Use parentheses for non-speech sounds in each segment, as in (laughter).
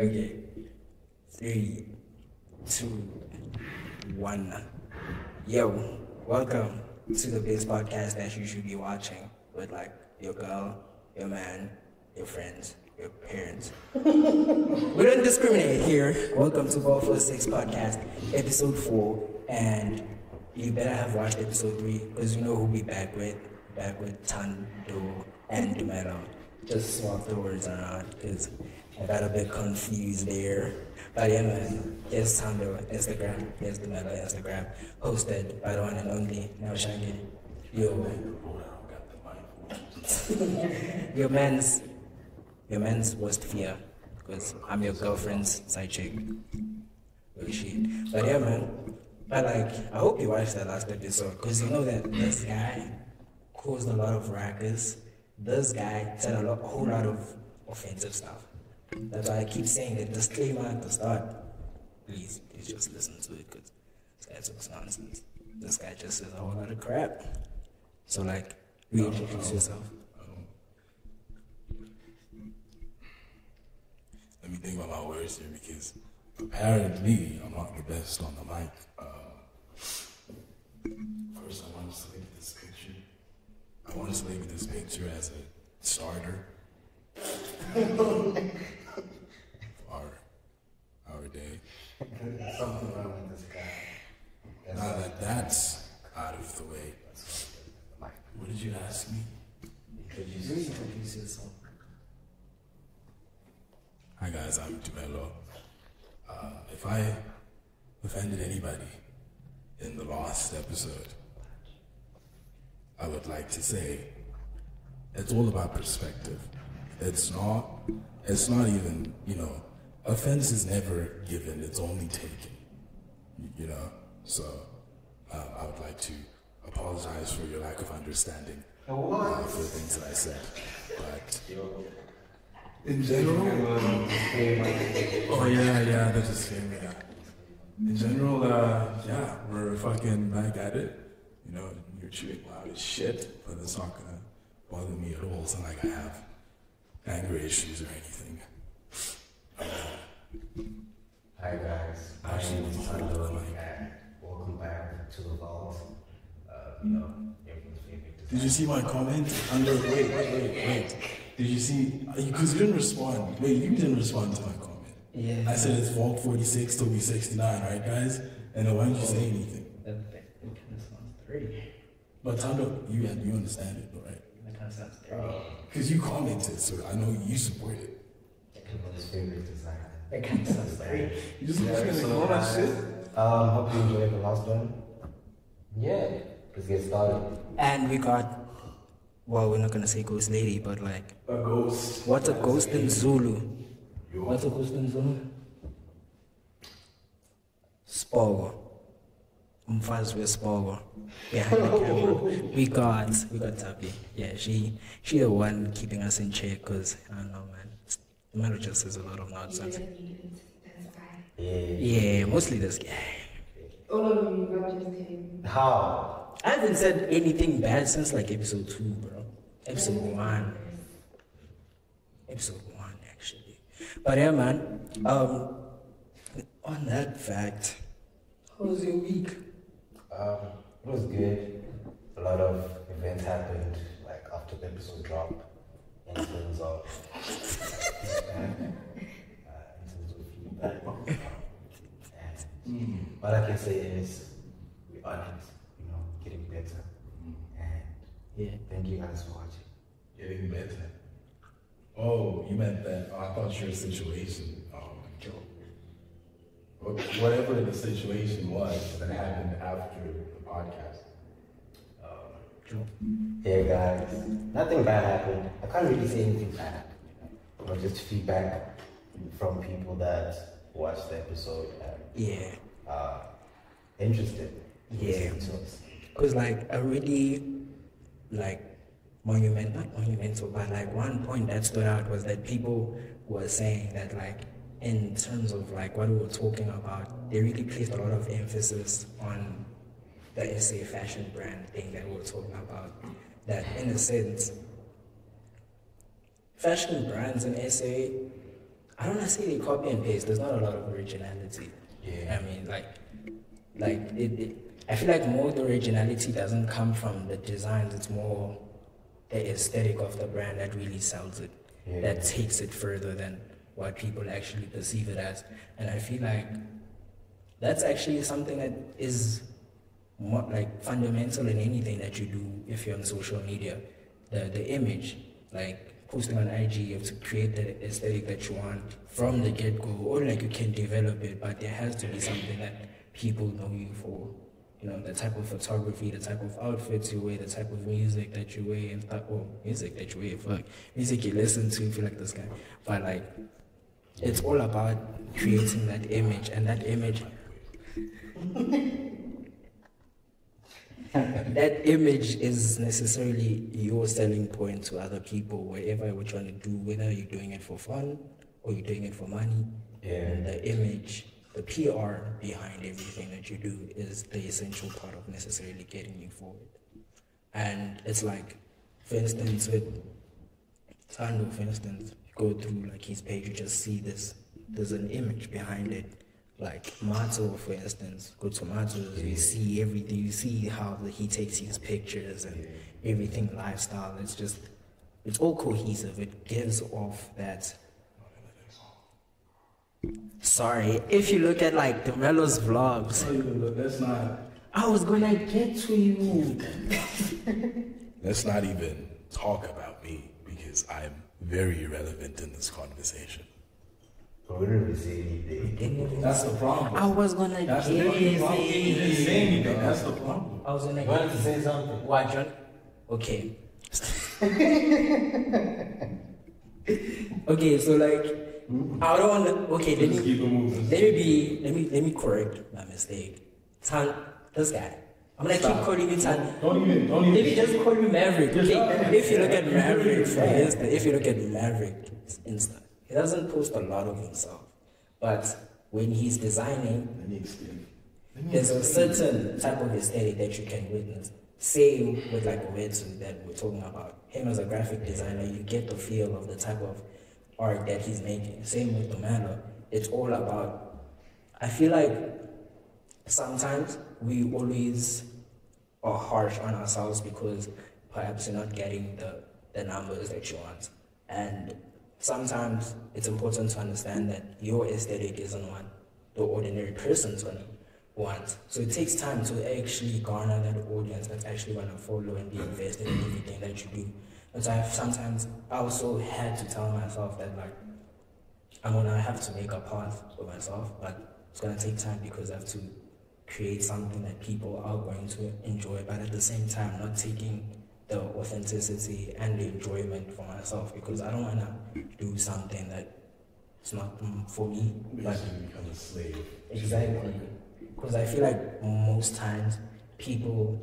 Okay. Three, two, one. Yo, welcome to the best podcast that you should be watching with like your girl, your man, your friends, your parents. (laughs) we don't discriminate here. Welcome to Vault 46 Podcast, episode four, and you better have watched episode three because you know who we back with. Back with Thando and Tumelo. Just swap the words around because I got a bit confused there. But yeah, man, yes, Thando, Instagram, yes, Tumelo, Instagram, hosted by the one and only Neo Shange. Yo, (laughs) your man's your man's worst fear because I'm your girlfriend's side chick. But yeah, man. But like, I hope you watched that last episode because you know that this guy caused a lot of rackets. This guy said a, lot, a whole lot of offensive stuff. That's why I keep saying the disclaimer at the start. Please, please just listen to it because this guy talks nonsense. This guy just says a whole lot of crap. So like, reintroduce yourself. Let me think about my words here because apparently I'm not the best on the mic. Uh, first, I want to look at this picture. I want to look at this picture as a starter (laughs) for our, our day. Something wrong with this guy. Now that that's out of the way, what did you ask me? Reintroduce yourself. Hi guys, I'm Tumelo. Uh, if I offended anybody in the last episode, I would like to say it's all about perspective. It's not. It's not even. You know, offense is never given. It's only taken. You know. So uh, I would like to apologize for your lack of understanding uh, for the things that I said. But in general, oh yeah, yeah, that's just same, yeah. In general, uh, yeah, we're fucking back at it. You know, you're chewing loud as shit, but it's not gonna bother me at all. It's not like I have anger issues or anything. Hi guys, my Actually, name is we Thando hold the mic. and welcome back to the vault. Uh, you know, everyone's favorite Did you see my comment under? Uh, wait, wait, wait, wait. Did you see? Uh, because you didn't respond. Wait, you didn't respond to my comment. Yeah. I said it's Vault 46 till we 69, right, guys? And then why didn't you say anything? That, that kind of sounds dirty. But Thando, you you understand it, though, right? That kind of sounds uh, dirty. Because you commented, so I know you support it. Everyone's favorite designer. That kind of sounds dirty. You just Yeah, gonna so ignore that shit? Um, hope you enjoyed the last one. Yeah, let's get started. And we got, well, we're not gonna say ghost lady, but like, A ghost. what's a ghost in Zulu? What's a ghost in Zulu? Spogo. Umfazi wespogo. Behind the camera. We got, we got Thapi. Yeah, she, she the one keeping us in check, cause I don't know, man. The man just says a lot of nonsense. Yeah. Yeah, mostly this guy. All of you, not just him. How? I haven't said anything bad since like episode two, bro. Episode one. Episode one, actually. But yeah, man. Um, on that fact, how was your week? Um, it was good. A lot of events happened, like after the episode dropped, in terms of feedback, uh, in terms of feedback. (laughs) And what I can say is, we're on it, you know, getting better. And Yeah. thank you guys for watching. Getting better. Oh, you meant that. Oh, I thought your situation. Um, wh- whatever the situation was that happened after the podcast. Hey guys, nothing bad happened. I can't really say anything bad. Know, just feedback from people that watched the episode and Yeah. uh, interested. Yeah. listening to us. Cause like a really like monument not monumental, but like one point that stood out was that people were saying that like in terms of like what we were talking about, they really placed a lot of emphasis on the SA fashion brand thing that we were talking about. That in a sense, fashion brands in SA I don't want to say they copy and paste. There's not a lot of originality. Yeah. I mean, like, like it, it. I feel like more the originality doesn't come from the designs. It's more the aesthetic of the brand that really sells it. Yeah. That takes it further than what people actually perceive it as. And I feel like that's actually something that is more like fundamental in anything that you do if you're on social media. The the image, like posting on IG, you have to create the aesthetic that you want from the get go, or like you can develop it, but there has to be something that people know you for. You know, the type of photography, the type of outfits you wear, the type of music that you wear, and type of music that you wear, fuck, music you listen to if you like this guy. But like, it's all about creating that image, and that image (laughs) that image is necessarily your selling point to other people wherever you're trying to do, whether you're doing it for fun or you're doing it for money. Yeah. And the image, the PR behind everything that you do is the essential part of necessarily getting you forward. And it's like, for instance, with Thando, for instance, go through like his page, you just see this, there's an image behind it. Like Mato, for instance, go to Mato, you see everything, you see how the, he takes his pictures and everything lifestyle. It's just, it's all cohesive. It gives off that. Sorry, if you look at like the Melo's vlogs, oh, Let's not. I was gonna get to you. (laughs) Let's not even talk about me because I'm very irrelevant in this conversation. Didn't say anything. That's the problem. I was gonna That's the get fucking problem. You didn't say anything. That's the problem. I was gonna You wanted to say something? What, John? Okay. (laughs) okay, so like, I don't want to. Okay, let me keep moving. let me be. Let me let me correct my mistake. Tan, this guy. I'm gonna keep calling you Tan. Don't even. Don't Let even. me just call you Maverick. Okay, if you look at Maverick for Insta, if you look at Maverick Insta, he doesn't post a lot of himself, but when he's designing, Let me explain. there's a certain type of aesthetic that you can witness. Same with like Ovetsu that we're talking about. Him as a graphic designer, you get the feel of the type of art that he's making. Same with Domano. It's all about. I feel like sometimes we always are harsh on ourselves because perhaps you're not getting the, the numbers that you want. And sometimes it's important to understand that your aesthetic isn't what the ordinary person's gonna want. So it takes time to actually garner that audience that's actually gonna follow and be invested in everything that you do. And so I've sometimes I also had to tell myself that like I'm gonna have to make a path for myself, but it's gonna take time because I have to create something that people are going to enjoy, but at the same time, not taking the authenticity and the enjoyment for myself because I don't wanna do something that it's not mm, for me. But become a slave. exactly, because I feel like most times people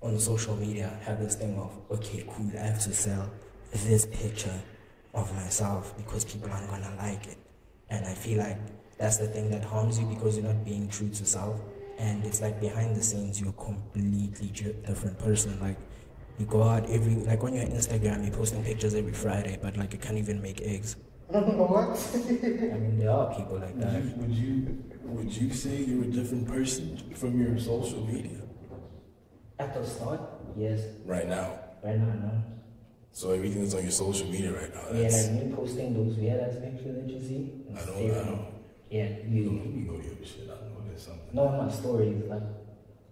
on social media have this thing of okay, cool, I have to sell this picture of myself because people aren't gonna like it, and I feel like that's the thing that harms you because you're not being true to self, and it's like behind the scenes you're a completely different person. Like you go out every like on your Instagram, you're posting pictures every Friday, but like you can't even make eggs. (laughs) what? I mean, there are people like Would that. you, would you would you say you're a different person from your social media At the start, yes. right now? Right now, no. So everything that's on your social media right now. Yeah, like me posting those weird ass pictures that you see. I don't. I don't. Yeah, You you. know, you know your shit. I know there's something. No, my stories like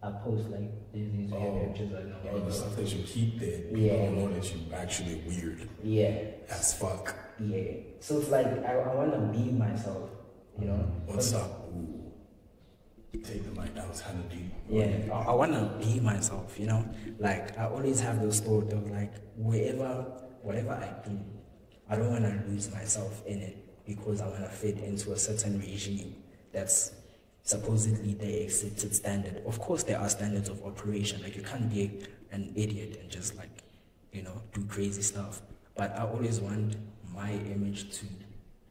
I post like these these weird Oh, pictures like oh, the stuff that you keep there. People Yeah. don't know that you're actually weird Yeah, as fuck. yeah. So it's like I, I want to be myself, you know. Mm-hmm. What's up? Ooh. Take the mic. That was kind of deep. Yeah, I, I want to be myself, you know. Like I always have this thought of like wherever, whatever I do, I don't want to lose myself in it because I want to fit into a certain regime that's supposedly the accepted standard. Of course, there are standards of operation. Like you can't be an idiot and just like, you know, do crazy stuff. But I always want my image to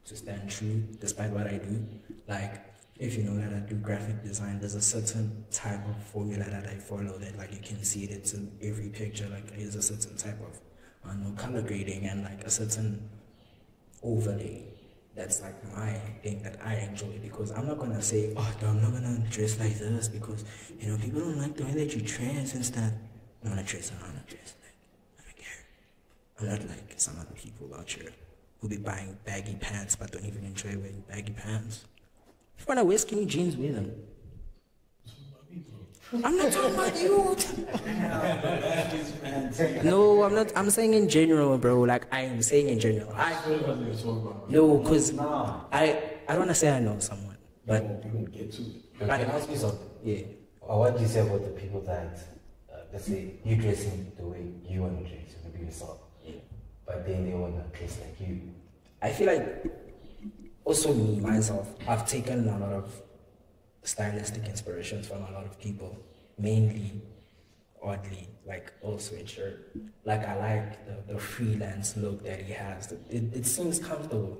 to stand true despite what I do. Like if you know that I do graphic design, there's a certain type of formula that I follow that like you can see it it's in every picture. Like there's a certain type of uh, I don't know color grading and like a certain overlay that's like my thing that I enjoy because I'm not gonna say, oh, I'm not gonna dress like this because you know people don't like the way that you dress and stuff. I'm gonna dress I wanna dress. Like, I don't care. I'm not like some other people out here who be buying baggy pants but don't even enjoy wearing baggy pants. If you wanna wear skinny jeans, wear them. I'm not talking about you. (laughs) no, I'm not. I'm saying in general, bro. Like I'm saying in general. I no, cause I I don't wanna say I know someone, but we can get to it. But can I ask you something? yeah. Or what do you say about the people that, uh, let's say, you dressing the way you want to dress, maybe yourself, but then they want to dress like you? I feel like also me myself, I've taken a lot of stylistic inspirations from a lot of people, mainly oddly, like Earl Sweatshirt. Like I like the, the freelance look that he has. It, it seems comfortable.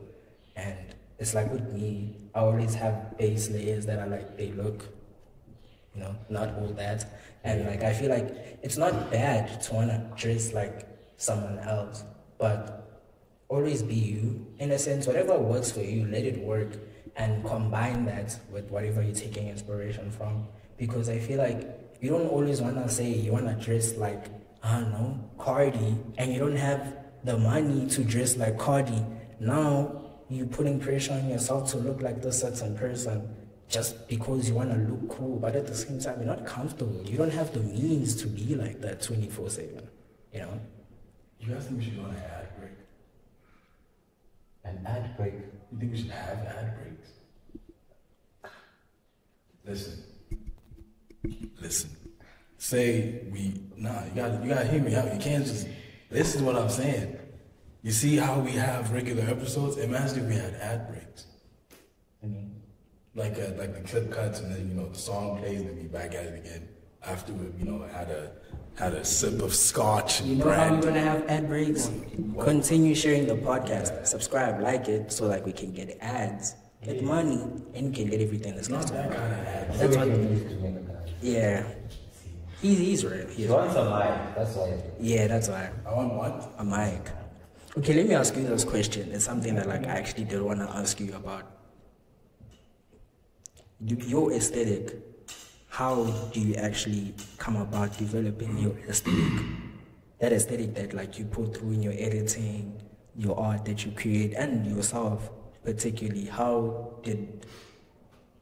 And it's like with me, I always have base layers that I like they look, you know, not all that. And like I feel like it's not bad to wanna dress like someone else, but always be you in a sense whatever works for you let it work and combine that with whatever you're taking inspiration from. Because i feel like you don't always want to say you want to dress like i don't know cardi and you don't have the money to dress like cardi. Now you're putting pressure on yourself to look like this certain person just because you want to look cool but at the same time you're not comfortable. You don't have the means to be like that 24-7 you know? You guys think we should go on an ad break? An ad break. You think we should have ad breaks? Listen. Listen. Say we nah, you gotta you gotta hear me out. You can't just listen to what I'm saying. You see how we have regular episodes? Imagine if we had ad breaks. I mean, Like uh, like the clip cuts and then you know the song plays and then we back at it again. After we, you know, had a had a sip of scotch and You know how we're gonna have ad breaks? Continue sharing the podcast. Subscribe, like it, so like we can get ads, get money, and you can get everything that's Not that kind of ad. So That's what. can use to make a guy. Yeah, he's he's real. He's He wants a mic, that's why. yeah, that's why. I want what? A mic. Okay, let me ask you this question. It's something that like I actually did want to ask you about. Your aesthetic. How do you actually come about developing your aesthetic? That aesthetic that like you put through in your editing, your art that you create, and yourself particularly. How did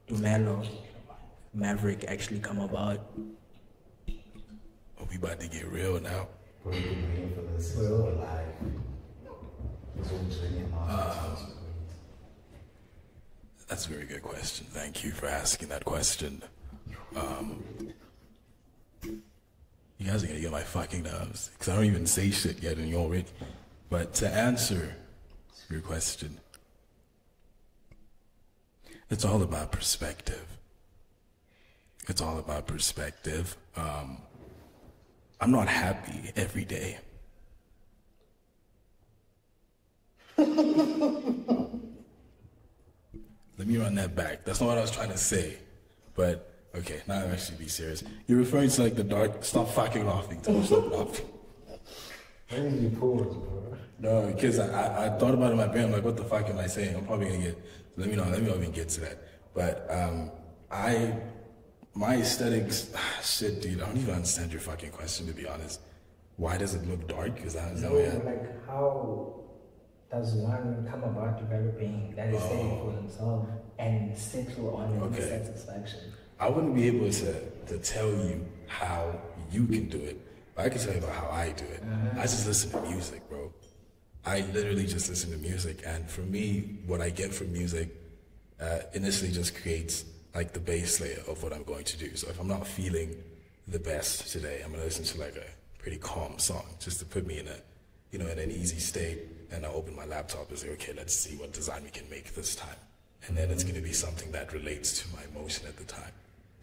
Tumelo Maverick actually come about? Are we about to get real now? We're waiting for this. We're live. It's all training Uh, That's a very good question. Thank you for asking that question. Um, you guys are gonna get my fucking nerves because I don't even say shit yet, and you're already. But to answer your question, it's all about perspective. It's all about perspective. Um, I'm not happy every day. (laughs) Let me run that back. That's not what I was trying to say. But okay, now I'm actually be serious. You're referring to like the dark. Stop fucking laughing. Don't stop laughing. Why did you pause, bro? No, because I, I, I thought about it in my brain. I'm like, what the fuck am I saying? I'm probably gonna get. Let me know. Let me not even get to that. But um, I, my aesthetics, (sighs) shit, dude. I don't even understand your fucking question to be honest. Why does it look dark? Is that is that what you like how does one come about developing that aesthetic for themselves and settle on Okay. satisfaction? I wouldn't be able to, to tell you how you can do it, but I can tell you about how I do it. I just listen to music, bro. I literally just listen to music, and for me, what I get from music uh, initially just creates like the base layer of what I'm going to do. So if I'm not feeling the best today, I'm gonna listen to like a pretty calm song just to put me in a, you know, in an easy state. And I open my laptop and say, okay, let's see what design we can make this time. And then it's gonna be something that relates to my emotion at the time.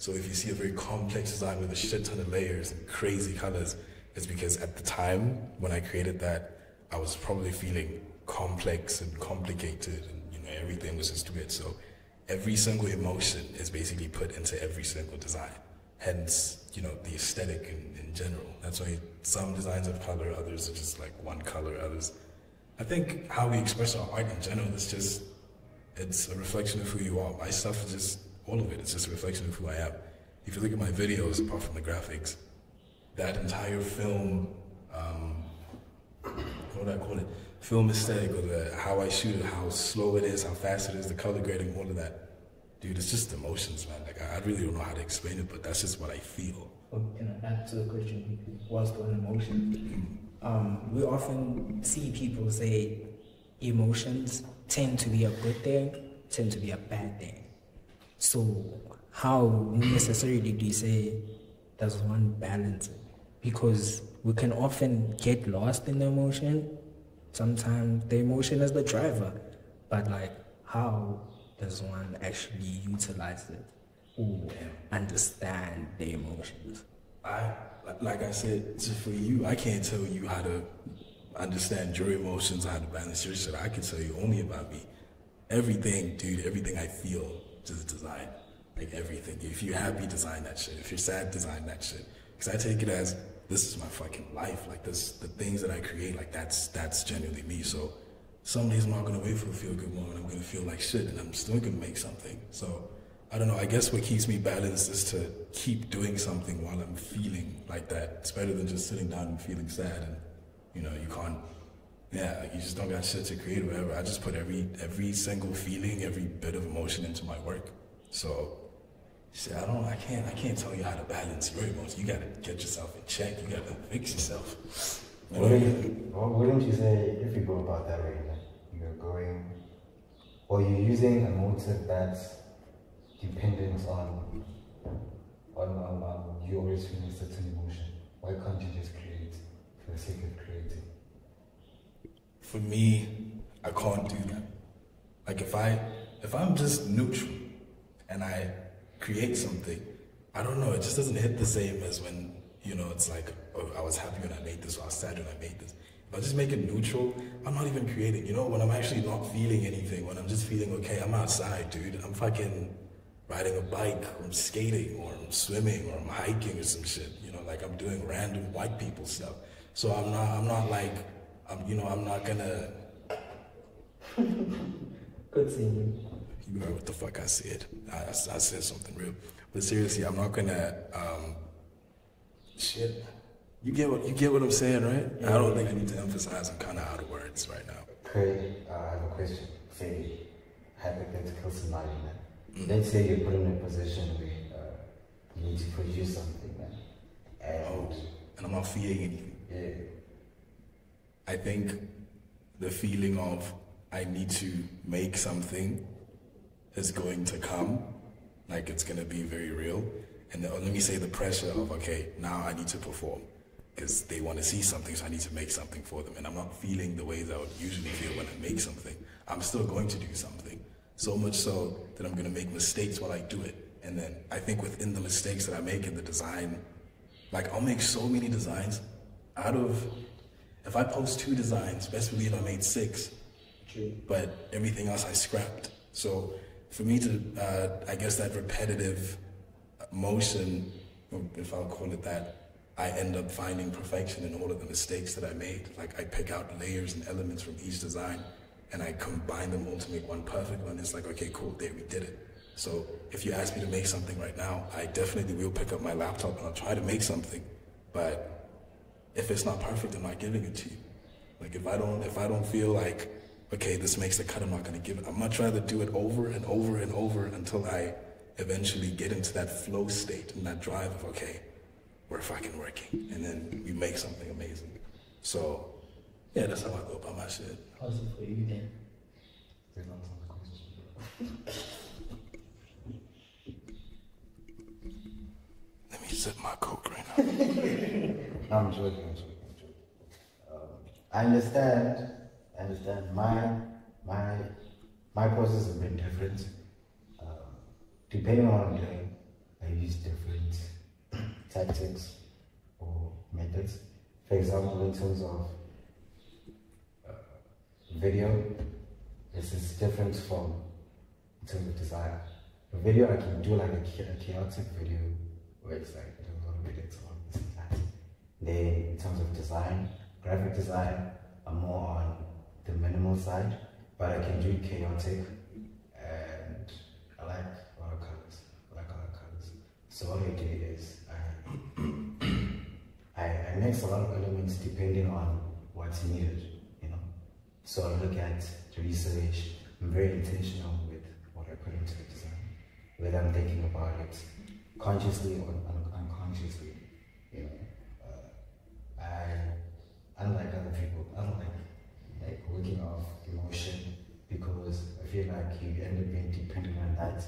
So if you see a very complex design with a shit ton of layers and crazy colors, it's because at the time when I created that, I was probably feeling complex and complicated and you know everything was just weird. So every single emotion is basically put into every single design. Hence, you know, the aesthetic in, in general. That's why some designs have color, others are just like one color, others. I think how we express our art in general is just it's a reflection of who you are. My stuff is just all of it. It's just a reflection of who I am. If you look at my videos, apart from the graphics, that entire film, um, what do I call it? Film aesthetic, or the how I shoot it, how slow it is, how fast it is, the color grading, all of that. Dude, it's just emotions, man. Like I I really don't know how to explain it, but that's just what I feel. Oh, Can I answer the question What's on emotion? Um, we often see people say emotions tend to be a good thing, tend to be a bad thing. So how necessarily do you say does one balance it? Because we can often get lost in the emotion. Sometimes the emotion is the driver, but like how does one actually utilize it or understand the emotions? I like I said, for you, I can't tell you how to understand your emotions, how to balance your shit. I can tell you only about me. Everything, dude, everything I feel, just design. Like everything. If you're happy, design that shit. If you're sad, design that shit. Because I take it as this is my fucking life. Like this, the things that I create, like that's that's genuinely me. So some days I'm not gonna wait for a feel good moment. I'm gonna feel like shit, and I'm still gonna make something. So I don't know. I guess what keeps me balanced is to keep doing something while I'm feeling like that. It's better than just sitting down and feeling sad and you know you can't. Yeah, like you just don't got shit to create or whatever. I just put every every single feeling, every bit of emotion into my work. So, shit, I don't. I can't. I can't tell you how to balance your emotions. You gotta get yourself in check. You gotta fix yourself. You know? Wouldn't, well, wouldn't you say, if you go about that way, that you're going, or you're using a motive that's dependent on, on, on, on you always feeling a certain emotion? Why can't you just create for the sake of creating? For me, I can't do that. Like if I if I'm just neutral and I create something, I don't know, it just doesn't hit the same as when, you know, it's like, oh, I was happy when I made this, or I was sad when I made this. If I just make it neutral, I'm not even creating. You know, when I'm actually not feeling anything, when I'm just feeling okay, I'm outside, dude. I'm fucking riding a bike, or I'm skating, or I'm swimming, or I'm hiking or some shit. You know, like I'm doing random white people stuff. So I'm not I'm not like I'm you know, I'm not gonna Good seeing you. you heard what the fuck I said. I, I, I said something real. But seriously, I'm not gonna um shit. You get what you get what I'm saying, right? Yeah, I don't think I need to emphasize I'm kinda out of words right now. Craig, uh, I have a question. Say, hypothetical scenario, man. Let's say you're put in a position where uh, you need to produce something, man. And, Oh, and I'm not feeling anything. yeah, I think the feeling of I need to make something is going to come, like it's going to be very real. And let me say the pressure of, okay, now I need to perform because they want to see something, so I need to make something for them. And I'm not feeling the way that I would usually feel when I make something. I'm still going to do something. So much so that I'm going to make mistakes while I do it. And then I think within the mistakes that I make in the design, like I'll make so many designs out of if I post two designs, best believe I made six, True. but everything else I scrapped. So for me to, uh, I guess that repetitive motion, if I'll call it that, I end up finding perfection in all of the mistakes that I made. Like I pick out layers and elements from each design and I combine them all to make one perfect one. It's like, okay, cool, there we did it. So if you ask me to make something right now, I definitely will pick up my laptop and I'll try to make something. But if it's not perfect, I'm not giving it to you. Like if I don't if I don't feel like, okay, this makes the cut, I'm not gonna give it. I'd much rather do it over and over and over until I eventually get into that flow state and that drive of okay, we're fucking working. And then we make something amazing. So yeah, that's how I go about my shit. How's it for you then? (laughs) Me sip my coke right now. (laughs) No, I'm joking, I'm joking. Um, I understand, I understand. My, my, my process is been different. Um, depending on what I'm doing, I use different (clears throat) tactics or methods. For example, in terms of uh, video, this is different from in terms of design. A video, I can do like a, a chaotic video website, automated so on this and that. Then in terms of design, graphic design, I'm more on the minimal side, but I can do chaotic and I like watercolors. I like colors. So what I do is I, I, I mix a lot of elements depending on what's needed, you know. So I look at the research. I'm very intentional with what I put into the design, whether I'm thinking about it consciously or un- unconsciously, you know. Uh, I I don't like other people. I don't like like working off emotion because I feel like you end up being dependent on that,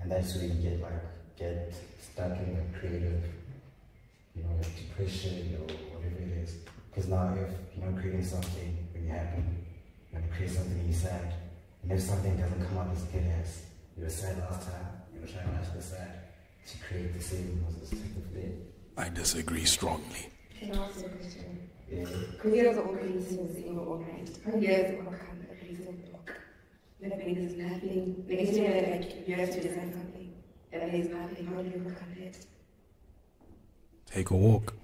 and that's where you get like get stuck in a creative, you know, like depression or whatever it is. Because now if you're not creating something when you're happy, you're gonna create something you're sad, and if something doesn't come out as good as you were sad last time, you're trying to match the sad to create the same as type of thing. I disagree strongly. Can I ask you a question? Yeah. Because you guys are all creating things in your own right. How do you guys overcome a creative block? When a pain isn't happening, like it's really like you have to design something and it isn't happening, how do you overcome it? Take a walk.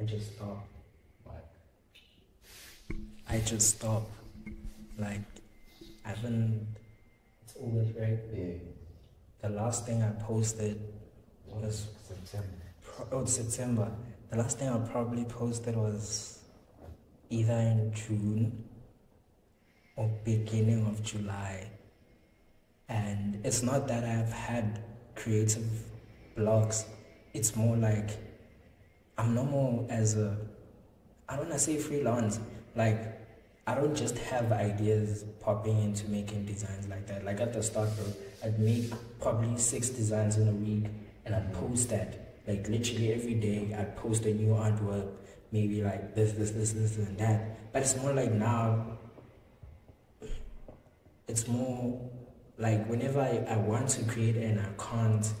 I just stop. Like I just stop. Like, I haven't. It's always right? yeah, The last thing I posted was September. oh, September. The last thing I probably posted was either in June or beginning of July. And it's not that I've had creative blocks. It's more like I'm normal as a I don't wanna say freelance. Like I don't just have ideas popping into making designs like that. Like at the start, bro, I'd make probably six designs in a week and I'd post that. Like literally every day, I'd post a new artwork, maybe like this, this, this, this, and that. But it's more like now, it's more like whenever I, I want to create and I can't,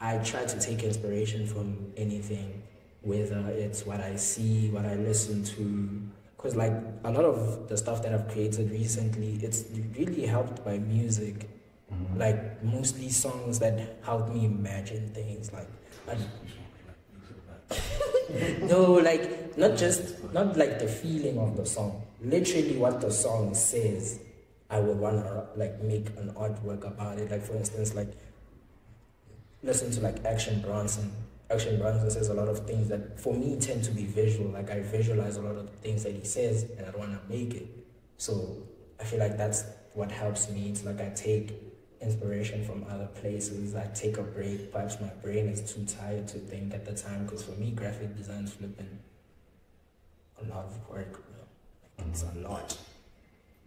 I try to take inspiration from anything, whether it's what I see, what I listen to. Because, like, a lot of the stuff that I've created recently, it's really helped by music. Like, mostly songs that help me imagine things. Like, (laughs) no, like, not just, not like the feeling of the song. Literally, what the song says, I would want to, like, make an artwork about it. Like, for instance, like, listen to like Action Bronson. Action Bronson says a lot of things that for me tend to be visual. Like I visualize a lot of the things that he says and I want to make it. So I feel like that's what helps me. It's like I take inspiration from other places. I take a break. Perhaps my brain is too tired to think at the time because for me, graphic design is flipping a lot of work. bro. It's a lot.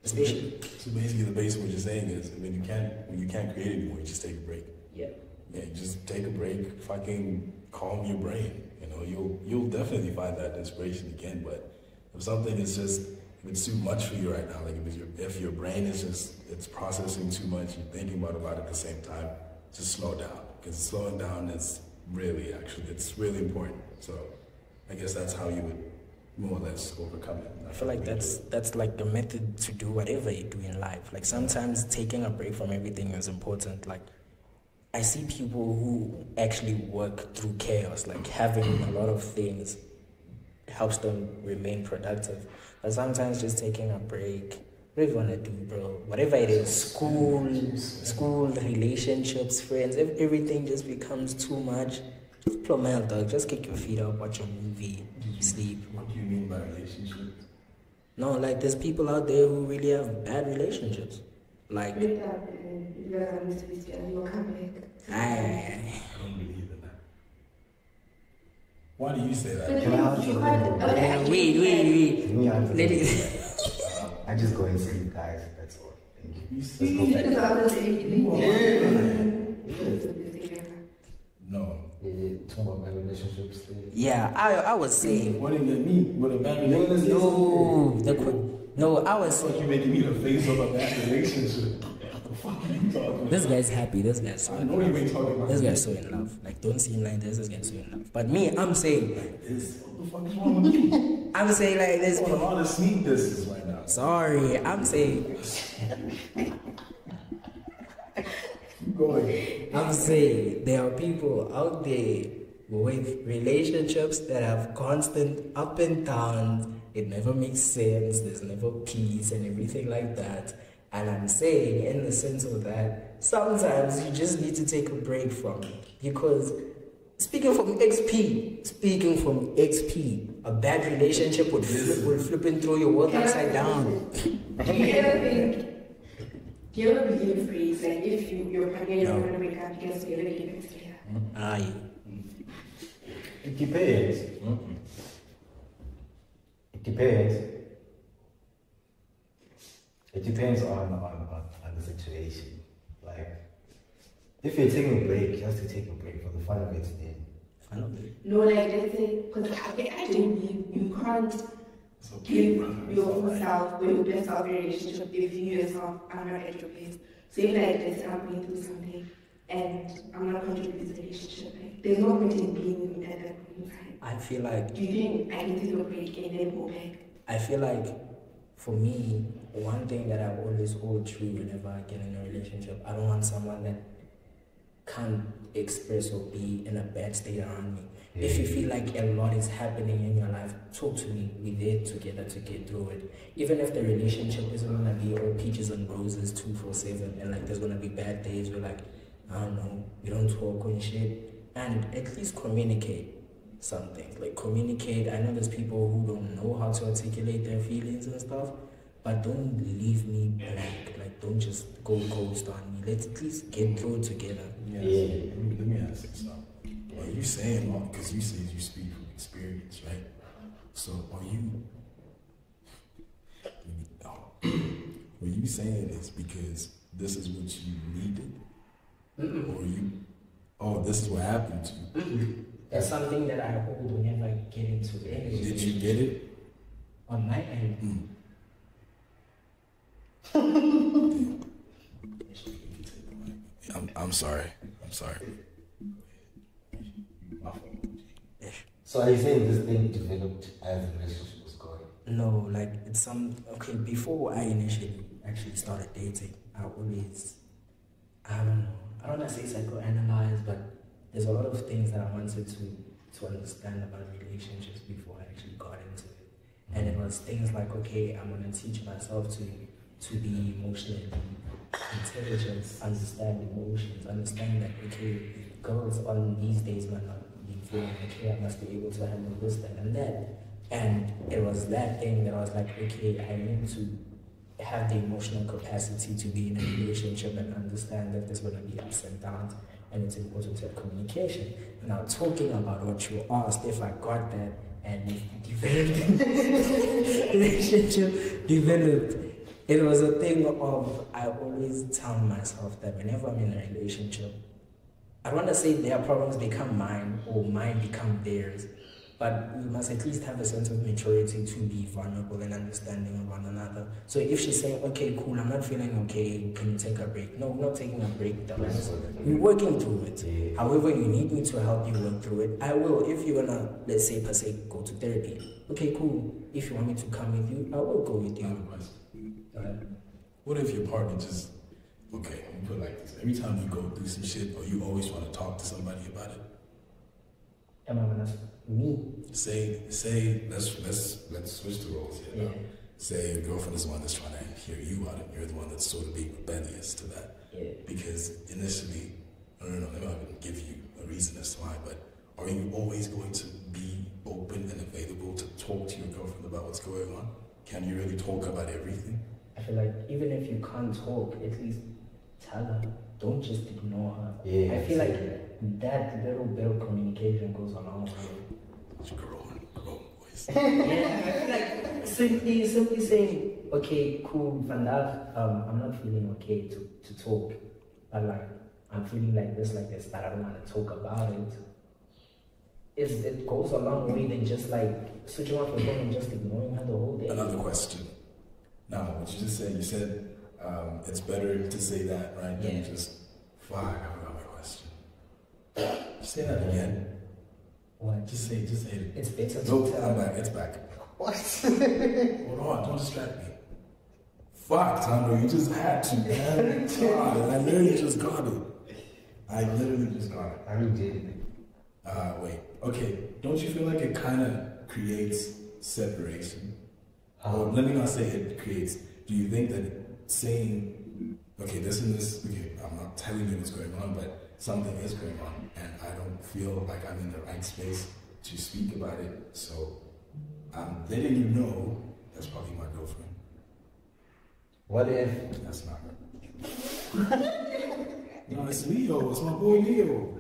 Especially, So basically, the base of what you're saying is when you can't when you can't create anymore, you just take a break. yeah. Yeah, just take a break, fucking calm your brain. You know, you'll you'll definitely find that inspiration again. But if something is just it's too much for you right now, like if your if your brain is just it's processing too much, you're thinking about a lot at the same time, just slow down. Because slowing down is really actually it's really important. So I guess that's how you would more or less overcome it. I feel like that's that's like the method to do whatever you do in life. Like sometimes taking a break from everything is important. Like I see people who actually work through chaos, like having a lot of things helps them remain productive. But sometimes just taking a break, what do you wanna do, bro? Whatever it is, school, school, relationships, friends, if everything just becomes too much. Just plumb out, dog. Just kick your feet up, watch a movie, sleep. What do you mean by relationship? No, like there's people out there who really have bad relationships. Like, Break up and you guys are to be together, you'll come back. I, I don't believe in that. Why do you say that? Can I you, you you okay, wait, wait, wait. Me, I Let it, (laughs) I just go and sleep, guys. That's all. Thank you. You Let's say go back. Because I was saying, no. Yeah, talking about my relationships. thing. yeah, I, I was saying, What do you mean? What a bad relationship? no, the no, I was It's like you making me the face of a bad relationship. What the fuck are you talking about? This guy's happy. This guy's so in love. ain't talking about This guy's so in love. Like, don't seem like this. This guy's so in love. But me, I'm saying, this. What the fuck is wrong with you? I'm saying like this. I'm on all the sneak distance right now. Sorry, I'm saying, going. I'm saying there are people out there with relationships that have constant up and downs. It never makes sense. There's never peace and everything like that. And I'm saying, in the sense of that, sometimes you just need to take a break from it because speaking from XP, speaking from XP, a bad relationship would flip, would flip and throw your world upside down. (laughs) Do you ever think, do you ever believe in phrase like if you, your partner is No. going to break up, you guys together, get back together? Aye. It depends. It depends. It depends on, on, on, on the situation. Like, if you're taking a break, you have to take a break for the fun of it then. Finally. No, like let's say, because I, I don't you can't It's give brother. It's your all own right. self or your best self in a relationship if you yourself are not at your best. So if like let's say I'm going through something and I'm not contributing to the relationship, like, there's no point in being with me at that point in time. I feel like Do you think I can take a break and then go back? I feel like for me, one thing that I've always hold true whenever I get in a relationship, I don't want someone that can't express or be in a bad state around me. If you feel like a lot is happening in your life, talk to me. We're there together to get through it. Even if the relationship isn't gonna be all peaches and roses two four seven, and like there's gonna be bad days where like I don't know, we don't talk and shit, and at least communicate something. Like communicate. I know there's people who don't know how to articulate their feelings and stuff, but don't leave me blank. Like don't just go ghost on me. Let's at least get through it together. Yes. Yeah. Let me, let me ask you something. Are you saying, because you say you speak from experience, right? So are you, are you saying this because this is what you needed? Or you, oh, this is what happened to you? That's something that I hold whenever I get into any Did you get it? on my end. Mm. I'm, I'm sorry. I'm sorry. So are you saying this thing developed as the relationship was going? No, like it's some okay. Before I initially actually started dating, I always I don't know. I don't want to say psychoanalyze, but there's a lot of things that I wanted to to understand about relationships before I actually got into it. And it was things like, okay, I'm gonna teach myself to to be emotionally intelligent, understand emotions, understand that okay, girls on these days might not be feeling okay, I must be able to handle this, that and that. And it was that thing that I was like, okay, I need to have the emotional capacity to be in a relationship and understand that there's gonna be ups and downs and it's important to have communication. Now talking about what you asked, if I got that and if developed. (laughs) Relationship developed, it was a thing of I always tell myself that whenever I'm in a relationship, I want to say their problems become mine or mine become theirs, but we must at least have a sense of maturity to be vulnerable and understanding of one another. So if she's saying, okay, cool, I'm not feeling okay, can you take a break? No, we're not taking a break, dumbass. We're working through it. Yeah. However, you need me to help you work through it. I will. If you're gonna, let's say, per se, go to therapy. Okay, cool. If you want me to come with you, I will go with I have a you. question. Alright. What if your partner just okay? Let me put it like this: every time you go through some shit, or you always want to talk to somebody about it. Am I gonna me? Say, say, let's let's let's switch the roles here. Yeah. Say your girlfriend is the one that's trying to hear you out, and you're the one that's sort of being rebellious to that. Yeah. Because initially, I don't know, maybe I can give you a reason as to why, but are you always going to be open and available to talk to your girlfriend about what's going on? Can you really talk about everything? I feel like even if you can't talk, at least tell her. Don't just ignore her. Yeah, I feel like that little bit of communication goes a long way. It's growing, growing (laughs) voice. yeah, I feel like simply, simply saying, okay, cool, vandaag, um, I'm not feeling okay to, to talk, but like, I'm feeling like this, like this, but I don't want to talk about it. It's, it goes a long way than just like switching off your phone and just ignoring her the whole day. Another question. Now, what you just said, you said um, it's better to say that, right? Than Yeah. just, fuck, I forgot my question. Say that again. What? Just say, just say it. It's better to Nope, tell I'm back. It's back. What? (laughs) Hold on, don't distract me. Fuck, Thando, you just had to, man. (laughs) God, I literally just got it. I literally just got it. I really did. Uh, wait. Okay, don't you feel like it kind of creates separation? Or Um, let me not say it creates. Do you think that saying okay, this and this, okay, I'm not telling you what's going on, but something is going on, and I don't feel like I'm in the right space to speak about it. So I'm letting you know that's probably my girlfriend. What if That's not her. (laughs) no, it's Leo. It's my boy Leo.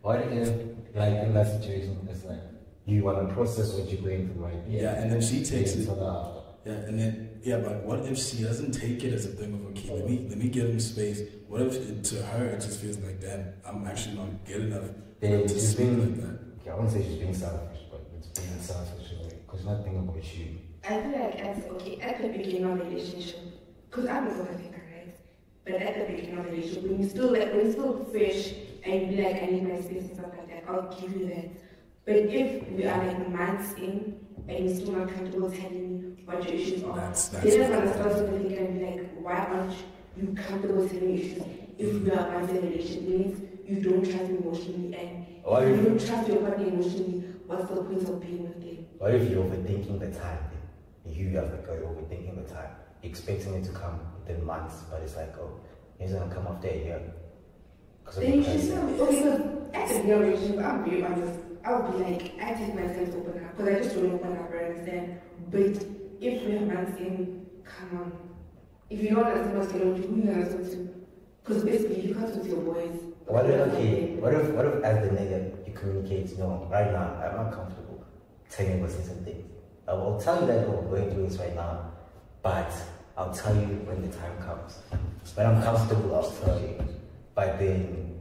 what if like in that situation it's like you wanna process what you're going through right Yeah, and then she takes it. Yeah, and then yeah, but what if she doesn't take it as a thing of okay, let me let me give him space. What if it, to her it just feels like damn, I'm actually not good enough Then to speak being like that. okay, I won't say she's being selfish, but it's being selfish because not thinking about you. I feel like at okay at the beginning of the relationship, because I'm a overthinker, right? But at the beginning of the relationship, when you still like when you're still fresh and you be like I need my space and stuff like that, I'll give you that. But if we are like months in and you're still not comfortable telling me what your issues are, That's that's then I'm gonna start to think and be like, why aren't you comfortable telling me issues? If we are months in a relationship, means you don't trust me emotionally and What if you don't trust your partner emotionally, what's the point of being with them? what if you're overthinking the time? You as the girl you're overthinking the time, expecting it to come within months, but it's like oh, it's gonna come after a year. Then the you should me, okay, so at the beginning of the relationship, I'm very honest. I'll be like, I take myself to open up, because I just don't open up, I understand. But if we have months in, come on. If you don't understand what's going on, who you talk to? Because basically, you can't talk to your boys. What if okay? What if what if as the nigga you communicate? No, right now I'm not comfortable telling you about certain things. I will tell you that oh, I'm going through this right now, but I'll tell you when the time comes. When I'm comfortable, I'll tell you. But then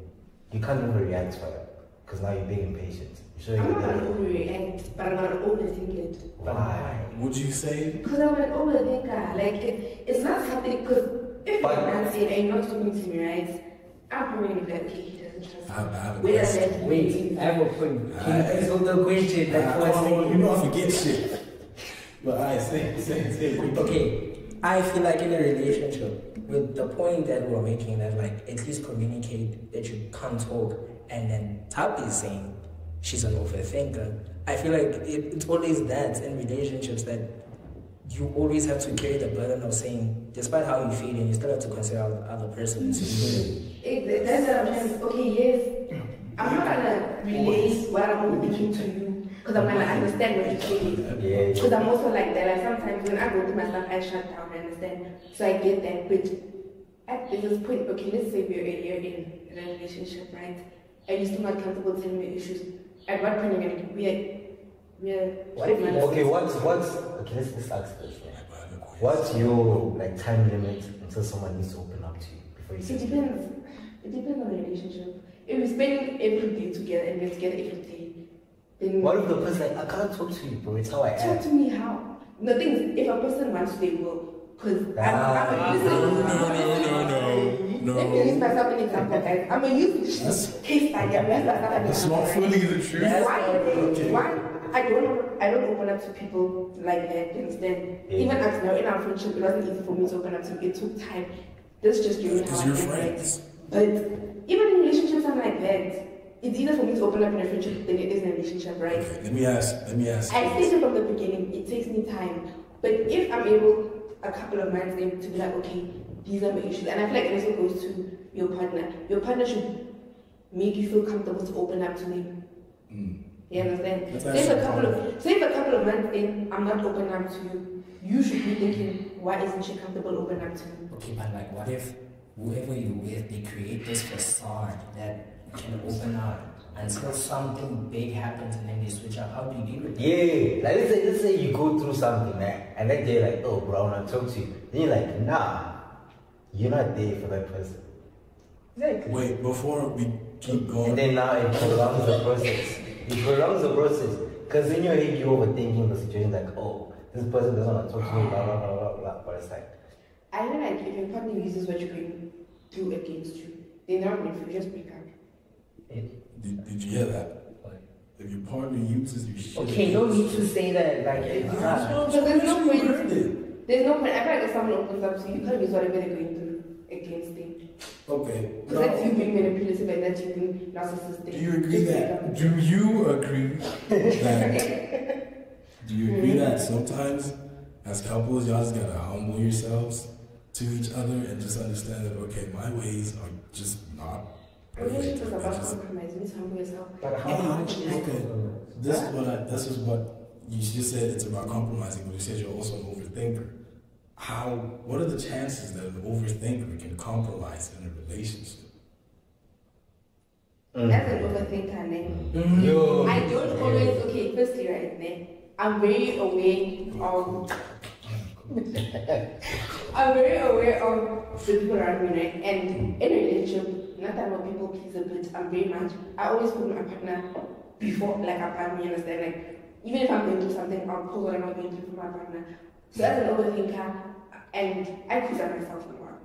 you can't overreact to it because now you're being impatient. You're showing I'm not gonna that. overreact, but I'm gonna overthink it. Why? Would you say Because I'm an overthinker. Ah, like, it, it's not something, because if But- you're not saying and you're not talking to me, right? I'm probably gonna be like, okay, he doesn't trust I have, I have a Wait a question. second. Wait, I have uh, a point. Can you answer the question like I- first I- you know I forget shit. (laughs) But I say say say. Okay, I feel like in a relationship, with the point that we're making, that like at least communicate that you can't talk, and then Thapi is saying she's an overthinker. I feel like it, it's always that in relationships that you always have to carry the burden of saying, despite how you feel, and you still have to consider how the other person is feeling. It, that's what I'm trying to Okay, yes. I'm not gonna relate what I'm overthinking to you because I'm gonna understand what you're saying. Because I'm also like that. Like sometimes when I go through my stuff, I shut down. I understand. So I get that. But at this point, okay, let's say we're a year in a relationship, right? And you're still not comfortable telling me issues. At what point are you gonna we're we're What if, okay, what's what's okay? Let's, let's ask this. Yeah. What's your like time limit until someone needs to open up to you before you It depends. It depends on the relationship. If we spend every day together and we're together every day, then What if the person like I can't talk to you, bro? It's how I Talk act. to me how. The thing is, if a person wants to, they will. Because I'm, Ah, I'm a no, no, no, no, no. Me use myself an example, guys. I'm a use That's- case study. I'm using myself an not fully the truth. That's Why? okay. Why? I don't. I don't open up to people like that. You understand? Yeah. Even as now in our friendship, it wasn't easy for me to open up to. It took time. This just gave me how I you're am, right? friends. But even in relationships, I'm like that. It's easier for me to open up in a friendship than it is in a relationship, right? Okay, let me ask. Let me ask. I you stated from the beginning, it takes me time. But if I'm able a couple of months in to be like, okay, these are my issues, and I feel like it also goes to your partner. Your partner should make you feel comfortable to open up to them. Mm. You understand? That's Say if a actually couple of say if a couple of months in, I'm not open up to you. You should be thinking, why isn't she comfortable open up to me? Okay, but like, what if whoever you with, they create this facade that you can open up until something big happens and then they switch up? How do you deal with that? Yeah, like let's say let's say you go through something, man, and then they're like, oh, bro, I want to talk to you. Then you're like, nah, you're not there for that person. Exactly. Wait, before we keep going. And then now it prolongs the process. It prolongs the process. Because in your head, you're overthinking the situation like, oh, this person doesn't want to talk to me, blah, blah, blah, blah, blah. But it's like, I feel like if your partner uses what you're going through against you, they're not meant for you, just break up. Did, did you hear that? Like if your partner uses your shit. Okay, no need to say that. Like, it's not. So there's no you point. Heard it. There's no point. I feel like if someone opens up to you, you can't use whatever they're going through against them. Okay. Because that's you being manipulative and that's you being narcissistic. do you agree Just that? Do you agree that? Do you agree that sometimes, as couples, y'all just gotta humble yourselves to each other and just understand that okay, my ways are just not perfect. Relationship is They're about just- compromise. You need to humble yourself. But how Yeah. much is Okay. This is what I. This is what you just said. It's about compromising, but you said you're also an overthinker. How? What are the chances that an overthinker can compromise in a relationship? Mm. As an overthinker, then Mm. Yo. I don't always. Okay, firstly, right then, I'm very aware of. (laughs) I'm very aware of the people around me, right? And in a relationship, not that I'm a people pleaser, but I'm very much. I always put my partner before, like, a partner. You understand? Like, even if I'm going through something, I'll put what I'm going through for my partner. So as an overthinker, and I present myself a lot.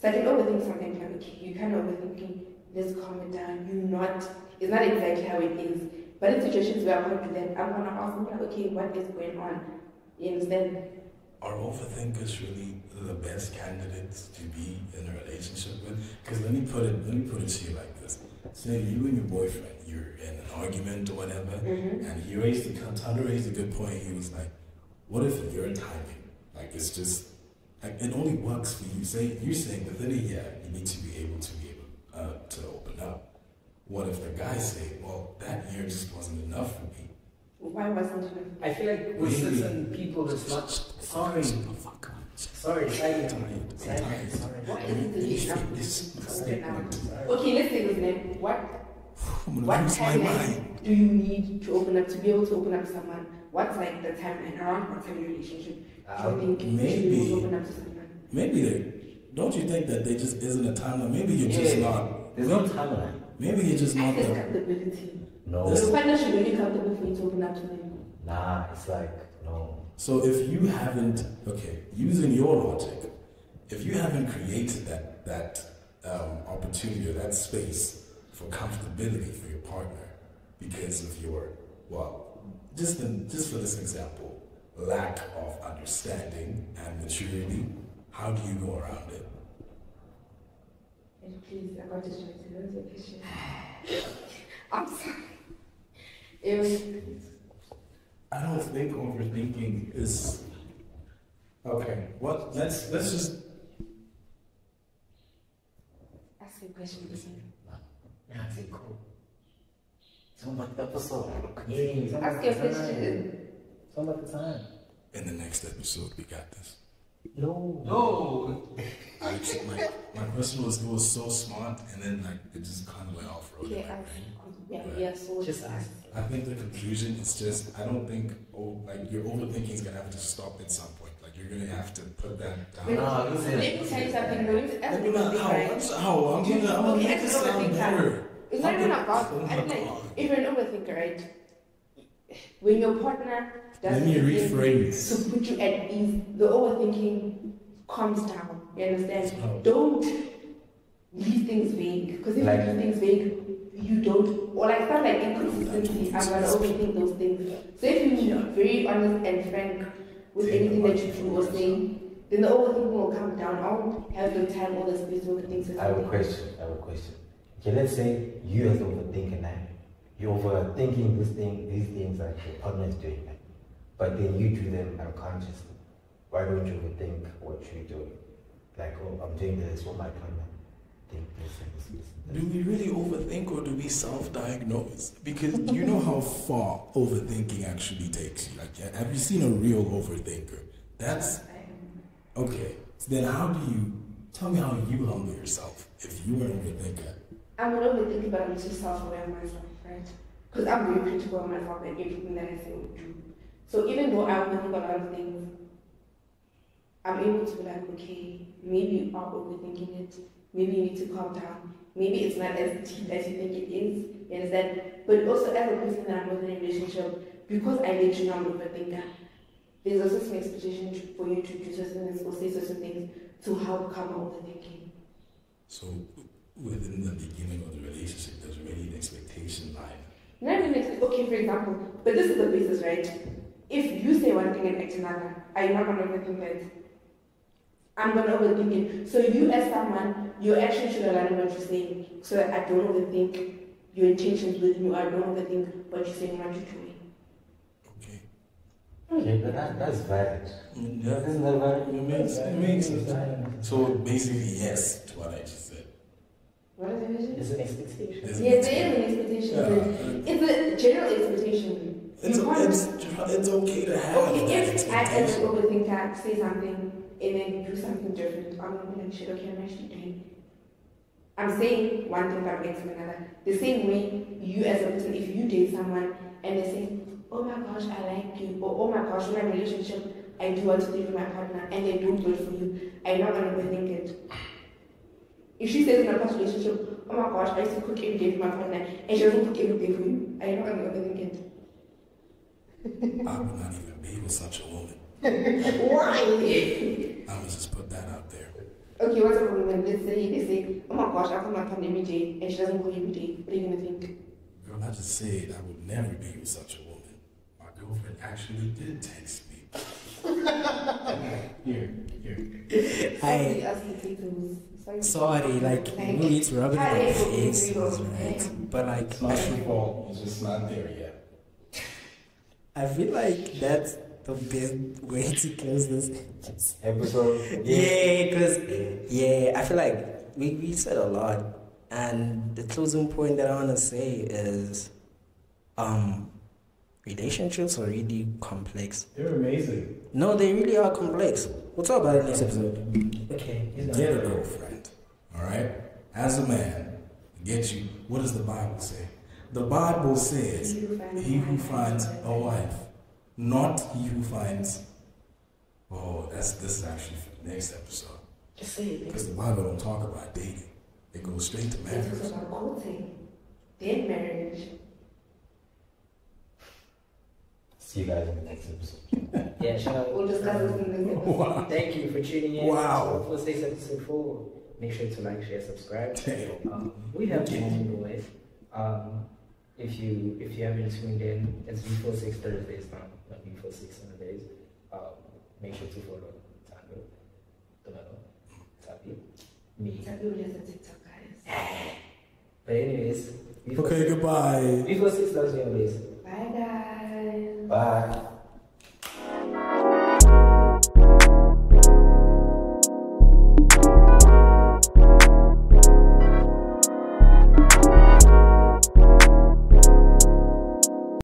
So I can overthink something like, okay, you kind of overthinking, let's calm it down. You're not, it's not exactly how it is. But in situations where I'm going to I'm going to ask them, like, okay, what is going on? You understand? Are overthinkers really the best candidates to be in a relationship with? Because let me put it. Let me put it to you like this: Say you and your boyfriend, you're in an argument or whatever, Mm-hmm. and he raised the Thando raised a good point. He was like, "What if your timing, like it's just like it only works for you? Say you're saying within a year you need to be able to be able uh, to open up. What if the guy say, well, that year just wasn't enough for me? Why wasn't it? I feel like with Maybe. certain people, it's not. Sorry, Fuck. sorry, silent, silent, sorry. What is isn't it This- Okay, now. Let's say this name. What (sighs) what lose timeline do you need to open up to be able to open up someone? What's like the timeline around what time in your relationship do you think you should be maybe- able open up to someone? Maybe they don't you think that there just isn't a timeline? Maybe you're just Yeah. not. There's no timeline. Maybe you're just not think the. comfortability. No. This- Your partner should be comfortable for you to open up to them. Nah, it's like no. So if you haven't, okay, using your logic, if you haven't created that that um, opportunity or that space for comfortability for your partner because of your well, just in, just for this example, lack of understanding and maturity, how do you go around it? And please, I got distracted. That was your question. I'm sorry. It was I don't think overthinking is okay. What? Let's let's just ask a question again. Yeah, okay, cool. It's on my episode. Yeah, Ask my your question. It's on my time. in the next episode we got this. No. No. I just, my my question was it was so smart and then like it just kind of went off road. in Okay, my ask. brain. Yeah, yeah, so Just ask. I think the conclusion is just I don't think oh like your overthinking is gonna have to stop at some point. Like you're gonna have to put that Wait, down. Nah, Let me tell you something. No, it's as Maybe not how right? I'm, how I'm gonna I'm gonna make it as an sound overthinker. better. It's not even about. Oh I my think God. if you're an overthinker, right? When your partner does Let me rephrase. to put you at ease, the overthinking comes down. You understand? Oh. Don't leave things vague. Because if Like- you leave things vague, you don't, or like stuff like inconsistency, I'm gonna overthink those things. So if you're very honest and frank with anything that you do or say, then the overthinking will come down. I won't have the time or the space to overthink I have a question. I have a question. Okay, let's say you as the overthinker now, you're overthinking this thing, these things that your partner is doing, but then you do them unconsciously. Why don't you overthink what you're doing? Like, oh, I'm doing this for my partner. Think this and this, this, Do we really overthink or do we self-diagnose? Because you know how far overthinking actually takes you. Like, have you seen a real overthinker? That's okay. So then, how do you tell me how you humble yourself if you were an overthinker? I'm an overthinker, but I'm just self-aware of myself, right? Because I'm very critical of myself and everything that I say or do. So even though I overthink a lot of things, I'm able to be like, okay, maybe you are overthinking it. Maybe you need to calm down. Maybe it's not as deep as you think it is. You understand? But also as a person that I'm with in a relationship, because I let you know I'm overthinker, there's also some expectation for you to do certain things or say certain things to help calm my overthinking. So, within the beginning of the relationship, there's already an expectation line. Not even ex- okay, for example, but this is the basis, right? If you say one thing and act another, are you not gonna overthink that? I'm gonna overthink it. So you as someone, your action should align with what you're saying. So that I don't overthink your intentions with you, I don't overthink what you're saying, what you're doing. Okay. Okay, but that, that's valid. Mm, yeah. Isn't that valid? It makes, it makes sense. So basically, yes to what I just said. What is the vision? It's an expectation. It's- Yes, there is an expectation. Yeah. It's a general expectation. It's, You can't- it's, it's okay to have Okay, that if I, as an expectation. overthinker, say something and then do something different, I'm gonna be like, shit, okay, I'm actually doing. I'm saying one thing, but I'm getting another. The same way you, as a person, if you date someone and they say, oh my gosh, I like you, or oh my gosh, in my relationship, I do want to live with my partner, and they do good for you, I'm not gonna overthink it. If she says in a past relationship, oh my gosh, I used to cook every day for my partner, and she doesn't cook every day for you, I'm not gonna overthink it. I would not even be with such a woman. Why? I'm gonna just put that out there. Okay, what's a woman? Let's say they say, oh my gosh, I call my partner every day and she doesn't call you every day. What are you gonna think? Girl, I just said I would never be with such a woman. My girlfriend actually did text me. (laughs) here, here. Somebody else can take those. Sorry. Like, Like, you need to rub it in how my face, right? But like, your fault. It's just not there yet. I feel like that's the best way to close this. Episode. Yeah, because yeah, I feel like we, we said a lot, and the closing point that I want to say is, um, relationships are really complex. They're amazing. No, they really are complex. We'll talk about it next episode. Okay, he's not Get a girlfriend. All right? As a man, get you. What does the Bible say? The Bible says, He who finds a wife, not he who finds. Oh, that's this is actually for the next episode. Just say it. Because the Bible don't talk about dating. It goes straight to This marriage. is about courting. Then marriage. See you guys in the next episode. Yeah, shout out. We'll discuss this in the next episode. Wow. Thank you for tuning in. Wow. For six episode four. Make sure to like, share, subscribe. Damn. Um, we have more on the way. Um, if you if you haven't tuned in, it's V46 Thursdays now, not V46 Sundays. Um, make sure to follow Thando, Donado, Thapi, me. Some people just on TikTok, guys. But anyways, V46, Okay, goodbye. V46 loves you always. Bye, guys. Bye.